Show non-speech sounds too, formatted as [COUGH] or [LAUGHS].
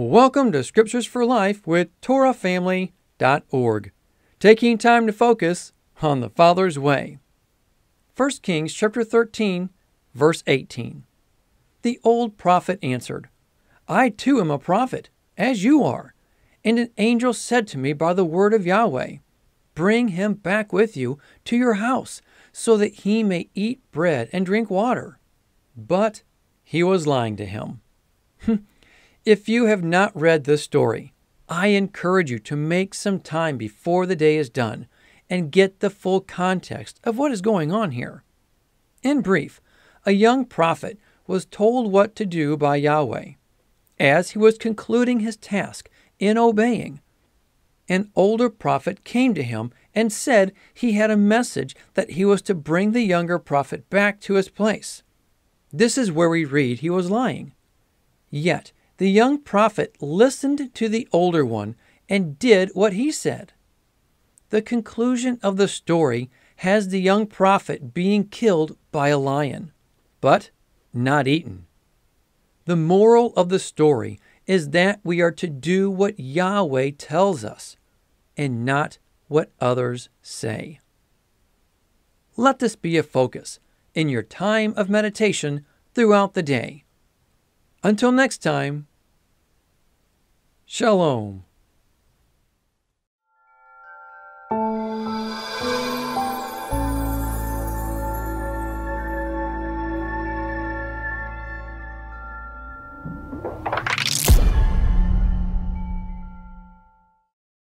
Welcome to Scriptures for Life with TorahFamily.org, taking time to focus on the Father's way. 1 Kings chapter 13, verse 18. The old prophet answered, I too am a prophet, as you are. And an angel said to me by the word of Yahweh, Bring him back with you to your house, so that he may eat bread and drink water. But he was lying to him. [LAUGHS] if you have not read this story, I encourage you to make some time before the day is done and get the full context of what is going on here. In brief, a young prophet was told what to do by Yahweh. As he was concluding his task in obeying, an older prophet came to him and said he had a message that he was to bring the younger prophet back to his place. This is where we read he was lying. Yet the young prophet listened to the older one and did what he said. The conclusion of the story has the young prophet being killed by a lion, but not eaten. The moral of the story is that we are to do what Yahweh tells us and not what others say. Let this be a focus in your time of meditation throughout the day. Until next time, Shalom.